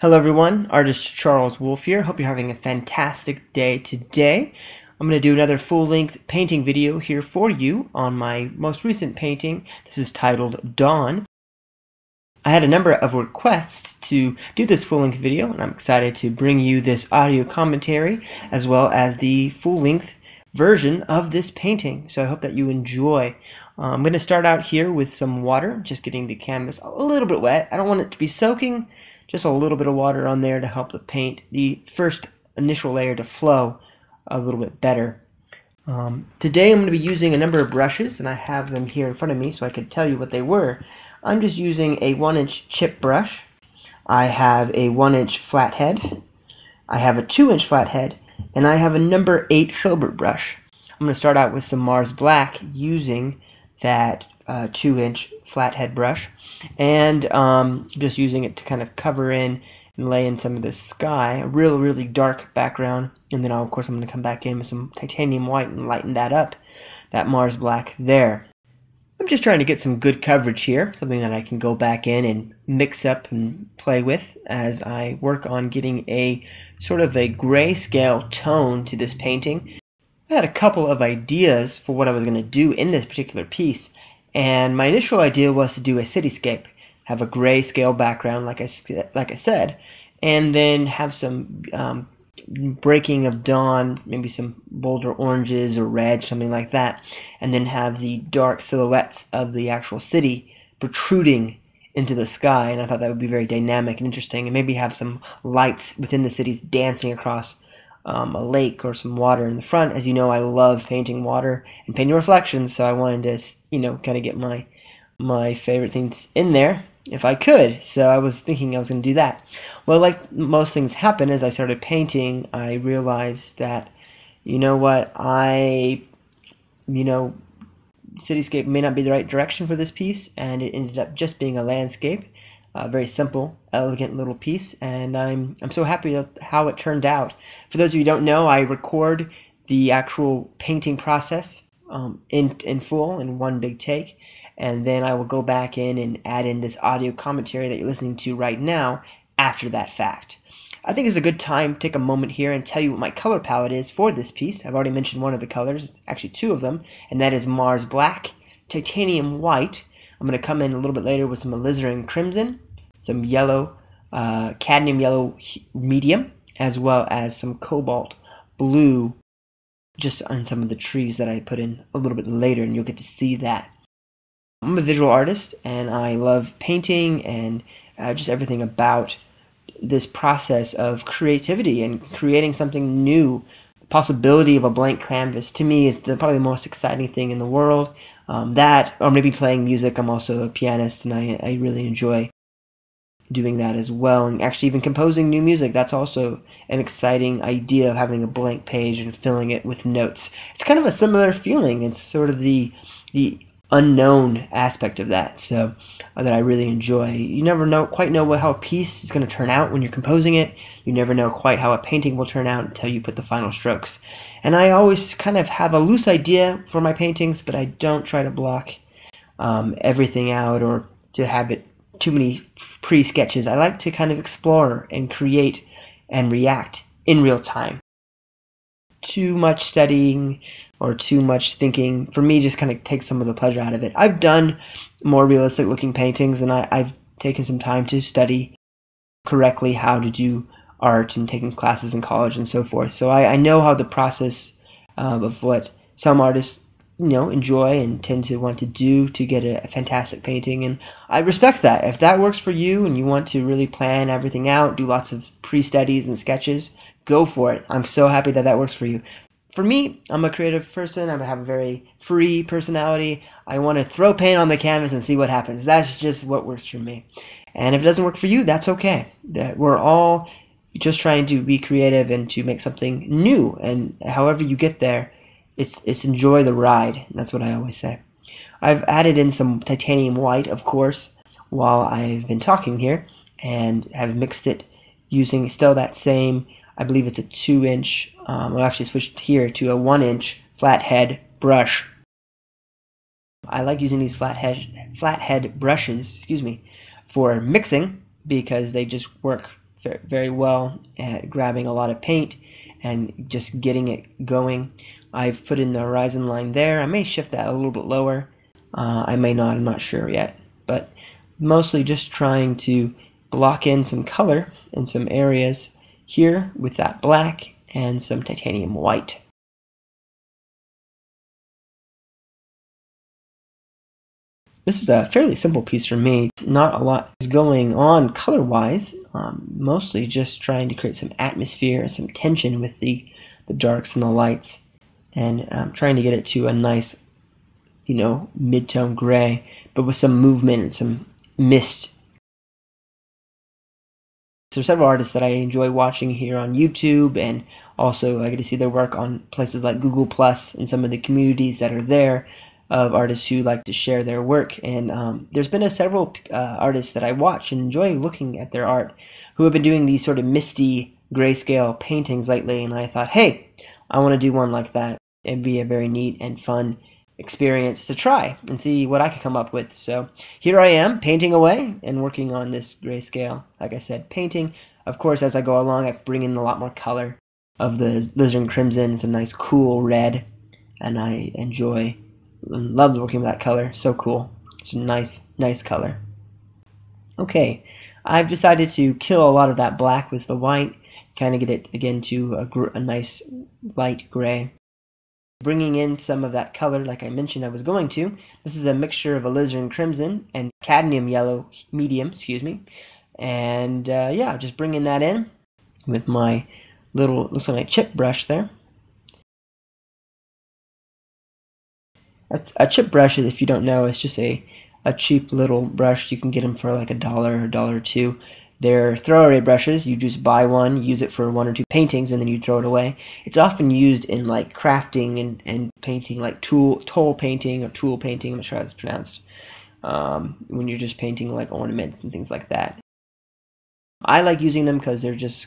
Hello everyone, artist Charles Wolf here. Hope you're having a fantastic day today. I'm going to do another full-length painting video here for you on my most recent painting. This is titled Dawn. I had a number of requests to do this full-length video and I'm excited to bring you this audio commentary as well as the full-length version of this painting. So I hope that you enjoy. Uh, I'm going to start out here with some water, just getting the canvas a little bit wet. I don't want it to be soaking, just a little bit of water on there to help the paint, the first initial layer to flow a little bit better. Um, today I'm going to be using a number of brushes and I have them here in front of me so I could tell you what they were. I'm just using a 1 inch chip brush. I have a 1 inch flathead. I have a 2 inch flathead and I have a number 8 filbert brush. I'm going to start out with some Mars Black using that uh, 2 inch flathead brush and um, just using it to kind of cover in and lay in some of the sky, a real, really dark background. And then, I'll, of course, I'm going to come back in with some titanium white and lighten that up, that Mars black there. I'm just trying to get some good coverage here, something that I can go back in and mix up and play with as I work on getting a sort of a grayscale tone to this painting. I had a couple of ideas for what I was going to do in this particular piece, and my initial idea was to do a cityscape, have a grayscale background, like I, like I said, and then have some um, breaking of dawn, maybe some bolder oranges or red, something like that, and then have the dark silhouettes of the actual city protruding into the sky. And I thought that would be very dynamic and interesting, and maybe have some lights within the cities dancing across um, a lake or some water in the front. As you know, I love painting water and painting reflections, so I wanted to, you know, kind of get my my favorite things in there if I could. So I was thinking I was going to do that. Well, like most things happen, as I started painting, I realized that, you know what, I, you know, cityscape may not be the right direction for this piece, and it ended up just being a landscape a very simple, elegant little piece, and I'm I'm so happy with how it turned out. For those of you who don't know, I record the actual painting process um, in in full in one big take, and then I will go back in and add in this audio commentary that you're listening to right now after that fact. I think it's a good time to take a moment here and tell you what my color palette is for this piece. I've already mentioned one of the colors, actually two of them, and that is Mars Black, Titanium White. I'm going to come in a little bit later with some alizarin crimson, some yellow, uh, cadmium yellow medium, as well as some cobalt blue just on some of the trees that I put in a little bit later, and you'll get to see that. I'm a visual artist, and I love painting and uh, just everything about this process of creativity and creating something new. The possibility of a blank canvas to me is the, probably the most exciting thing in the world. Um, that, or maybe playing music. I'm also a pianist, and I, I really enjoy doing that as well and actually even composing new music that's also an exciting idea of having a blank page and filling it with notes it's kind of a similar feeling it's sort of the the unknown aspect of that so uh, that i really enjoy you never know quite know what how a piece is going to turn out when you're composing it you never know quite how a painting will turn out until you put the final strokes and i always kind of have a loose idea for my paintings but i don't try to block um, everything out or to have it too many pre-sketches. I like to kind of explore and create and react in real time. Too much studying or too much thinking. For me just kind of takes some of the pleasure out of it. I've done more realistic looking paintings and I, have taken some time to study correctly how to do art and taking classes in college and so forth. So I, I know how the process uh, of what some artists you know enjoy and tend to want to do to get a, a, fantastic painting. And i respect that. If that works for you and you want to really plan everything out do lots of pre-studies and sketches go for it. I'm so happy that that works for you for me i'm a creative person. I have a very free personality. I want to throw paint on the canvas and see what happens. That's just what works for me. And if it doesn't work for you that's okay. That we're all just trying to be creative and to make something new. And however you get there it's it's enjoy the ride. That's what I always say. I've added in some titanium white, of course, while I've been talking here, and have mixed it using still that same I believe it's a two inch, um, I actually switched here to a one inch flathead brush. I like using these flathead, flathead brushes, excuse me, for mixing because they just work very well at grabbing a lot of paint and just getting it going. I've put in the horizon line there. I may shift that a little bit lower. Uh, I may not, I'm not sure yet. But mostly just trying to block in some color in some areas here with that black and some titanium white. This is a fairly simple piece for me. Not a lot is going on color-wise. Um, mostly just trying to create some atmosphere and some tension with the, the darks and the lights. And um, trying to get it to a nice, you know, mid-tone gray, but with some movement and some mist. So several artists that I enjoy watching here on YouTube and also I get to see their work on places like Google Plus and some of the communities that are there of artists who like to share their work. And um, there's been a several uh, artists that I watch and enjoy looking at their art who have been doing these sort of misty grayscale paintings lately. And I thought, hey, I want to do one like that. It'd be a very neat and fun experience to try and see what I could come up with. So here I am painting away and working on this grayscale. Like I said, painting. Of course, as I go along, I bring in a lot more color of the Alizarin Crimson. It's a nice cool red and I enjoy and Love working with that color. So cool. It's a nice, nice color. Okay, I've decided to kill a lot of that black with the white, kind of get it again to a, a nice light gray. Bringing in some of that color like I mentioned I was going to. This is a mixture of alizarin crimson and cadmium yellow medium, excuse me. And uh, yeah, just bringing that in with my little, looks like my chip brush there. A, chip brush, if you don't know, is just a, a cheap little brush. You can get them for like a dollar, a dollar or two. They're throwaway brushes. You just buy one, use it for one or two paintings, and then you throw it away. It's often used in like crafting and, and painting, like tool tool painting or tool painting. I'm not sure how it's pronounced. Um, when you're just painting like ornaments and things like that. I like using them because they're just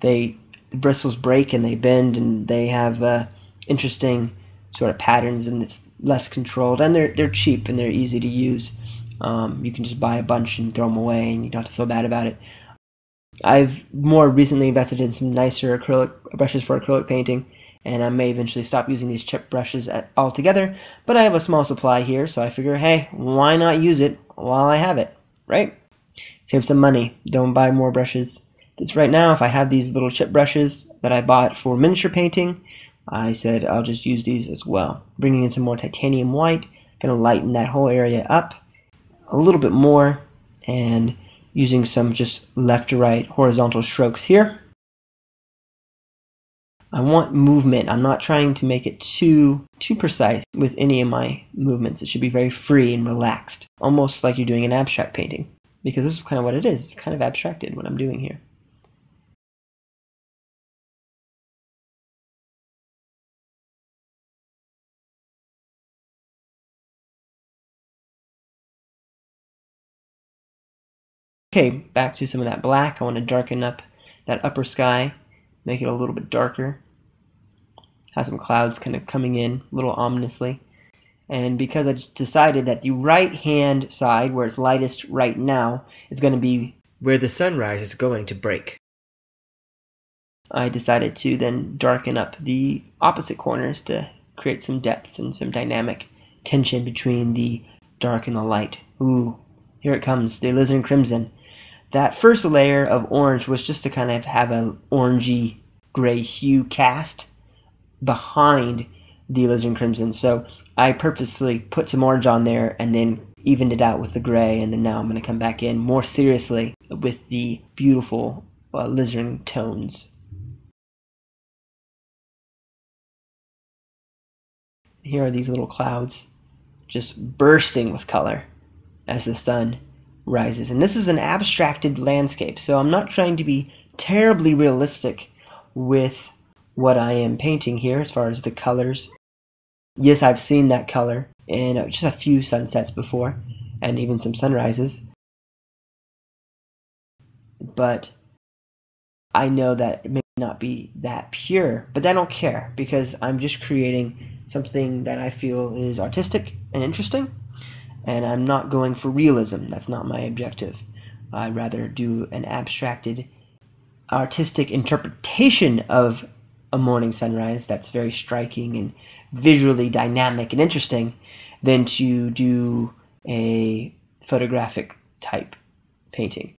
they the bristles break and they bend and they have uh, interesting sort of patterns and it's less controlled, and they're they're cheap and they're easy to use. Um, you can just buy a bunch and throw them away, and you don't have to feel bad about it. I've more recently invested in some nicer acrylic brushes for acrylic painting, and I may eventually stop using these chip brushes at, altogether. But I have a small supply here, so I figure, hey, why not use it while I have it, right? Save some money. Don't buy more brushes. Because right now, if I have these little chip brushes that I bought for miniature painting, I said I'll just use these as well. Bringing in some more titanium white, gonna lighten that whole area up a little bit more and using some just left to right horizontal strokes here. I want movement. I'm not trying to make it too too precise with any of my movements. It should be very free and relaxed, almost like you're doing an abstract painting. Because this is kind of what it is. It's kind of abstracted what I'm doing here. Okay, back to some of that black. I want to darken up that upper sky, make it a little bit darker. Have some clouds kind of coming in a little ominously. And because I decided that the right hand side, where it's lightest right now, is going to be where the sunrise is going to break. I decided to then darken up the opposite corners to create some depth and some dynamic tension between the dark and the light. Ooh, here it comes, the alizarin crimson that first layer of orange was just to kind of have an orangey gray hue cast behind the alizarin crimson. So I purposely put some orange on there and then evened it out with the gray and then now I'm going to come back in more seriously with the beautiful uh, tones. Here are these little clouds just bursting with color as the sun rises. And this is an abstracted landscape, so I'm not trying to be terribly realistic with what I am painting here as far as the colors. Yes, I've seen that color in just a few sunsets before, and even some sunrises. But I know that it may not be that pure, but I don't care because I'm just creating something that I feel is artistic and interesting, and I'm not going for realism. That's not my objective. I'd rather do an abstracted, artistic interpretation of a morning sunrise that's very striking and visually dynamic and interesting than to do a photographic type painting.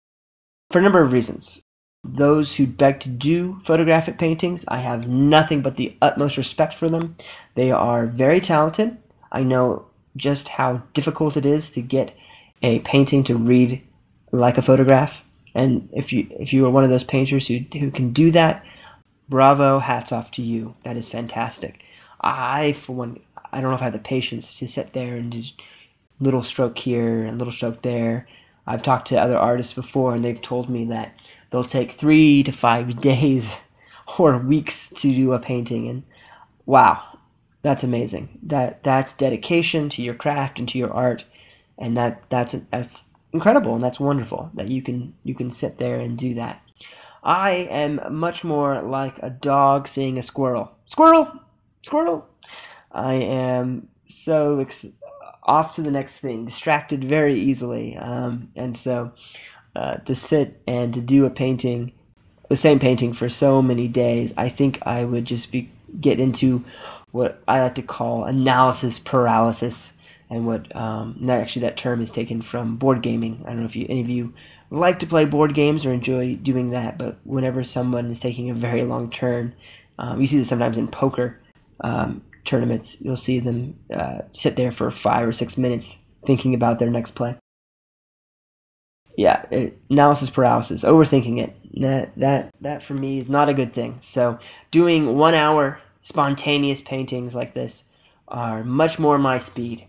For a number of reasons. Those who like to do photographic paintings, I have nothing but the utmost respect for them. They are very talented. I know just how difficult it is to get a painting to read like a photograph. And if you if you are one of those painters who who can do that, bravo, hats off to you. That is fantastic. I for one I don't know if I have the patience to sit there and just little stroke here and little stroke there. I've talked to other artists before and they've told me that they'll take three to five days or weeks to do a painting and wow that's amazing. That that's dedication to your craft and to your art. And that that's that's incredible. And that's wonderful that you can you can sit there and do that. I am much more like a dog seeing a squirrel. Squirrel! Squirrel! I am so ex- off to the next thing distracted very easily. Um, and so uh, to sit and to do a painting, the same painting for so many days, I think I would just be get into what I like to call analysis paralysis, and what um, actually that term is taken from board gaming. I don't know if you, any of you like to play board games or enjoy doing that, but whenever someone is taking a very long turn, um, you see this sometimes in poker um, tournaments. You'll see them uh, sit there for five or six minutes thinking about their next play yeah, it, analysis paralysis, overthinking it. That that that for me is not a good thing. So doing one hour spontaneous paintings like this are much more my speed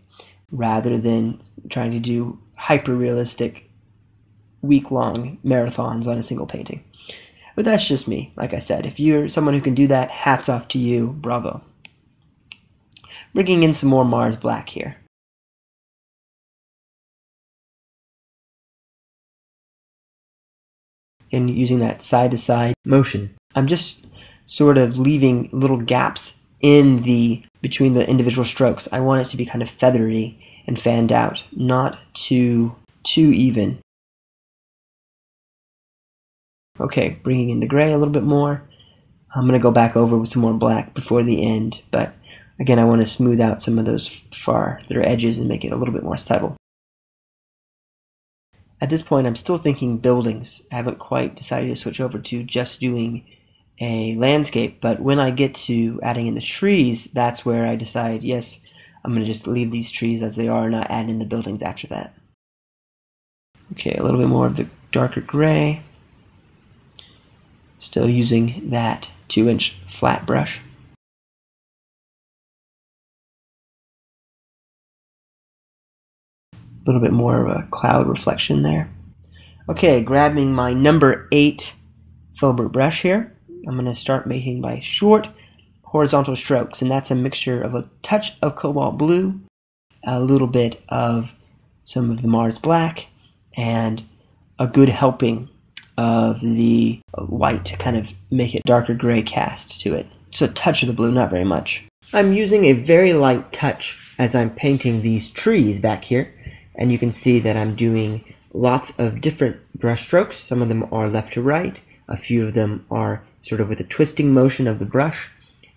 rather than trying to do hyper realistic week long marathons on a single painting. But that's just me. Like I said, if you're someone who can do that, hats off to you. Bravo. Bringing in some more Mars Black here. and using that side to side motion. I'm just sort of leaving little gaps in the between the individual strokes. I want it to be kind of feathery and fanned out, not too too even. Okay, bringing in the gray a little bit more. I'm going to go back over with some more black before the end, but again, I want to smooth out some of those far their edges and make it a little bit more subtle. At this point, I'm still thinking buildings. I haven't quite decided to switch over to just doing a landscape, but when I get to adding in the trees, that's where I decide, yes, I'm going to just leave these trees as they are, not add in the buildings after that. Okay, a little bit more of the darker gray. Still using that 2 inch flat brush. a little bit more of a cloud reflection there. Okay, grabbing my number 8 filbert brush here, I'm going to start making my short horizontal strokes, and that's a mixture of a touch of cobalt blue, a little bit of some of the Mars black, and a good helping of the white to kind of make it darker gray cast to it. Just a touch of the blue, not very much. I'm using a very light touch as I'm painting these trees back here and you can see that I'm doing lots of different brush strokes. Some of them are left to right, a few of them are sort of with a twisting motion of the brush,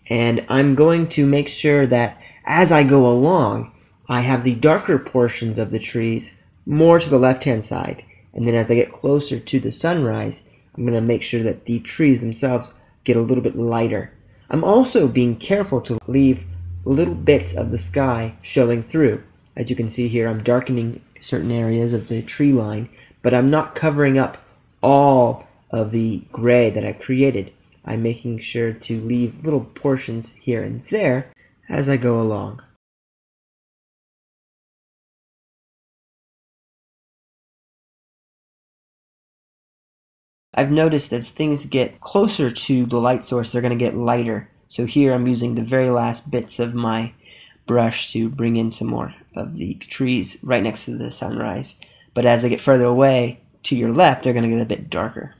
and I'm going to make sure that as I go along, I have the darker portions of the trees more to the left-hand side, and then as I get closer to the sunrise, I'm going to make sure that the trees themselves get a little bit lighter. I'm also being careful to leave little bits of the sky showing through. As you can see here, I'm darkening certain areas of the tree line, but I'm not covering up all of the gray that I created. I'm making sure to leave little portions here and there as I go along. I've noticed that as things get closer to the light source, they're going to get lighter. So here I'm using the very last bits of my brush to bring in some more of the trees right next to the sunrise. But as they get further away to your left, they're going to get a bit darker.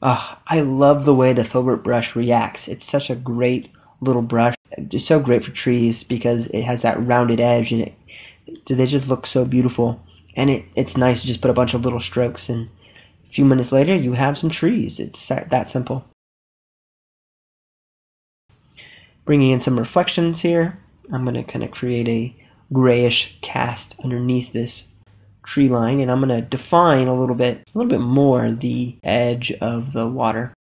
Oh, I love the way the filbert brush reacts. It's such a great little brush. It's so great for trees because it has that rounded edge and it they just look so beautiful. And it, it's nice to just put a bunch of little strokes and a few minutes later you have some trees. It's that simple. Bringing in some reflections here. I'm going to kind of create a grayish cast underneath this tree line and I'm going to define a little bit a little bit more the edge of the water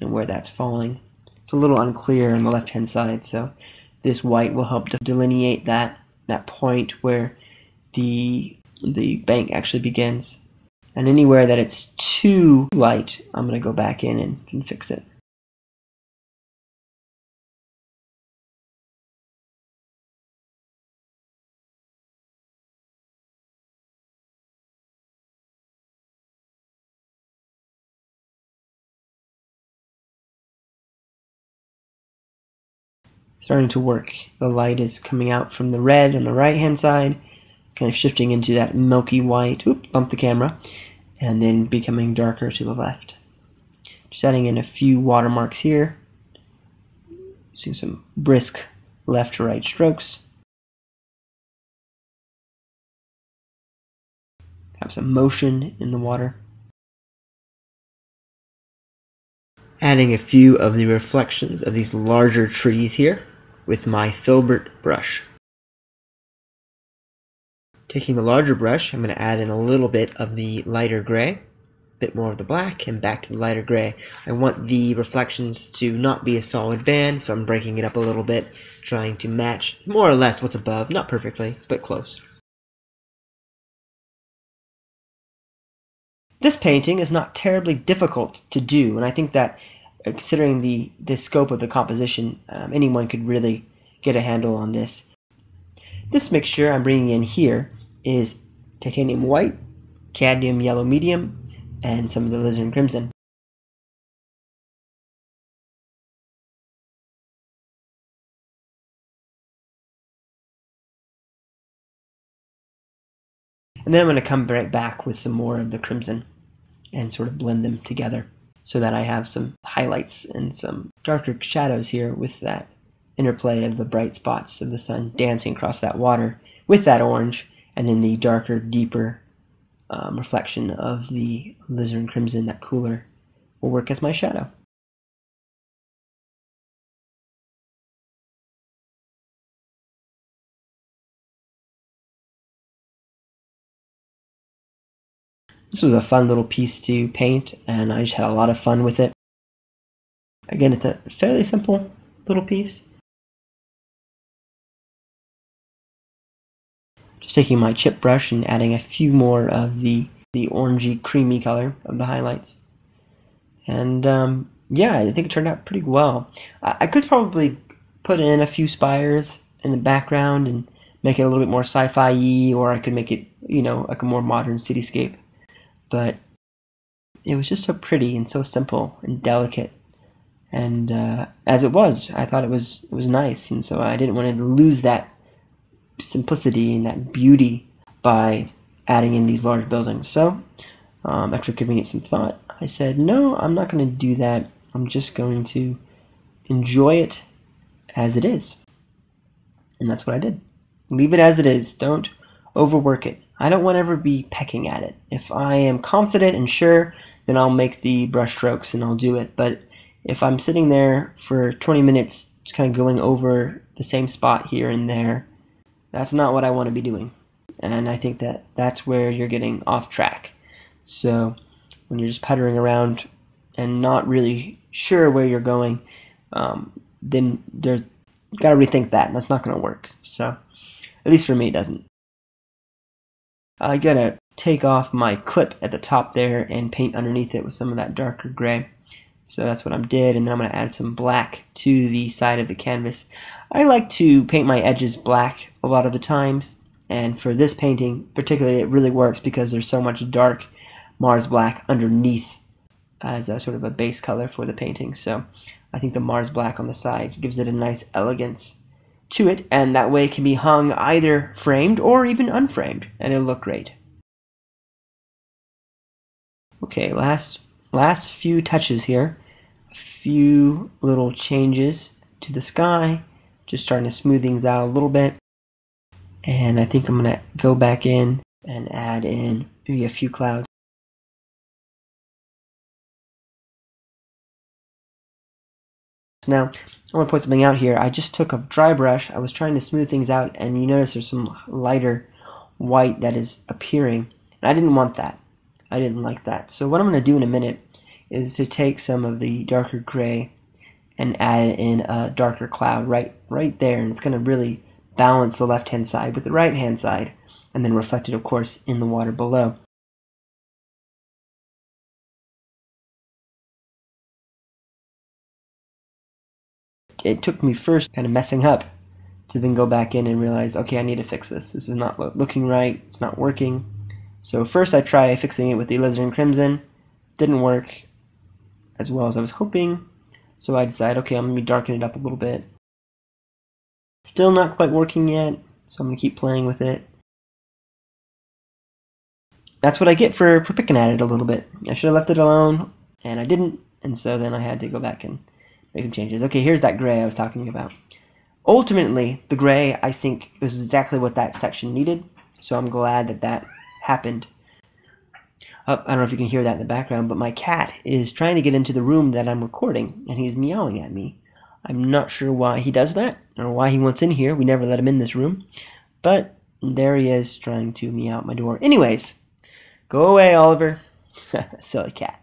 and where that's falling. It's a little unclear on the left hand side so this white will help to delineate that that point where the the bank actually begins. And anywhere that it's too light, I'm going to go back in and, and fix it. Starting to work. The light is coming out from the red on the right hand side, kind of shifting into that milky white. Oop, bump the camera. And then becoming darker to the left. Just adding in a few watermarks here. Using some brisk left to right strokes. Have some motion in the water. Adding a few of the reflections of these larger trees here with my filbert brush. Taking the larger brush, I'm going to add in a little bit of the lighter gray, a bit more of the black, and back to the lighter gray. I want the reflections to not be a solid band, so I'm breaking it up a little bit, trying to match more or less what's above, not perfectly, but close. This painting is not terribly difficult to do, and I think that considering the, the scope of the composition, um, anyone could really get a handle on this. This mixture I'm bringing in here is titanium white, cadmium yellow medium, and some of the alizarin crimson. And then I'm going to come right back with some more of the crimson and sort of blend them together so that I have some highlights and some darker shadows here with that interplay of the bright spots of the sun dancing across that water with that orange and then the darker, deeper um, reflection of the alizarin crimson, that cooler, will work as my shadow. This was a fun little piece to paint, and I just had a lot of fun with it. Again, it's a fairly simple little piece. Just taking my chip brush and adding a few more of the, the orangey creamy color of the highlights. And um, yeah, I think it turned out pretty well. I, I could probably put in a few spires in the background and make it a little bit more sci-fi y, or I could make it, you know, like a more modern cityscape but it was just so pretty and so simple and delicate. And uh, as it was, I thought it was it was nice, and so I didn't want to lose that simplicity and that beauty by adding in these large buildings. So, um, after giving it some thought, I said, no, I'm not going to do that. I'm just going to enjoy it as it is. And that's what I did. Leave it as it is. Don't overwork it. I don't want to ever be pecking at it. If I am confident and sure, then I'll make the brush strokes and I'll do it. But if I'm sitting there for 20 minutes just kind of going over the same spot here and there, that's not what I want to be doing. And I think that that's where you're getting off track. So when you're just puttering around and not really sure where you're going, um, then there's got to rethink that, and that's not going to work. So at least for me, it doesn't. I gotta take off my clip at the top there and paint underneath it with some of that darker gray. So that's what I did, and then I'm going to add some black to the side of the canvas. I like to paint my edges black a lot of the times, and for this painting particularly it really works because there's so much dark Mars black underneath as a sort of a base color for the painting. So I think the Mars black on the side gives it a nice elegance to it, and that way it can be hung either framed or even unframed, and it'll look great. Okay, last last few touches here. A few little changes to the sky. Just starting to smooth things out a little bit. And I think I'm going to go back in and add in maybe a few clouds. Now, I want to point something out here. I just took a dry brush. I was trying to smooth things out, and you notice there's some lighter white that is appearing. And I didn't want that. I didn't like that. So what I'm going to do in a minute is to take some of the darker gray and add in a darker cloud right right there. And it's going to really balance the left-hand side with the right-hand side, and then reflect it, of course, in the water below. It took me first kind of messing up to then go back in and realize, okay, I need to fix this. This is not looking right. It's not working. So first I try fixing it with the alizarin crimson. Didn't work as well as I was hoping. So I decide, okay, I'm going to darken it up a little bit. Still not quite working yet, so I'm going to keep playing with it. That's what I get for, for picking at it a little bit. I should have left it alone, and I didn't, and so then I had to go back and make some changes. Okay, here's that gray I was talking about. Ultimately, the gray, I think, was exactly what that section needed, so I'm glad that that happened. Oh, I don't know if you can hear that in the background, but my cat is trying to get into the room that I'm recording, and he's meowing at me. I'm not sure why he does that, or why he wants in here. We never let him in this room. But there he is, trying to meow at my door. Anyways, go away, Oliver. Silly cat.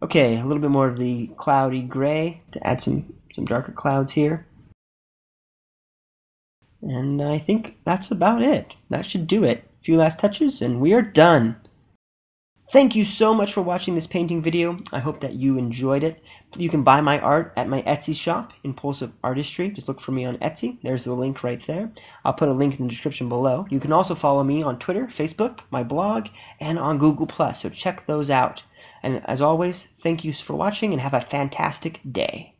Okay, a little bit more of the cloudy gray to add some, some darker clouds here. And I think that's about it. That should do it. A few last touches and we are done. Thank you so much for watching this painting video. I hope that you enjoyed it. You can buy my art at my Etsy shop, Impulsive Artistry. Just look for me on Etsy. There's the link right there. I'll put a link in the description below. You can also follow me on Twitter, Facebook, my blog, and on Google+. So check those out. And as always, thank you for watching and have a fantastic day.